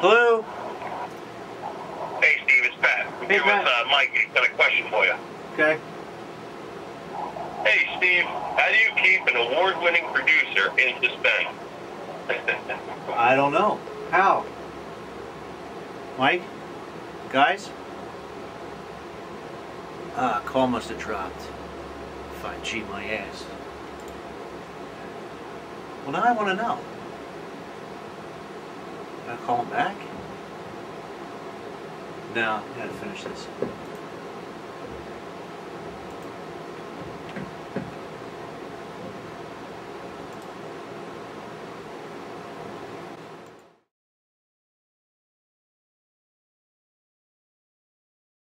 Hello? Hey, Steve, it's Pat. I'm hey, here Pat. with uh, Mike. He's got a question for you. Okay. Hey, Steve, how do you keep an award-winning producer in suspense? I don't know. How? Mike? Guys? Ah, call must have dropped. If I cheat my ass. Well, now I want to know. Can I call him back? No, I gotta finish this.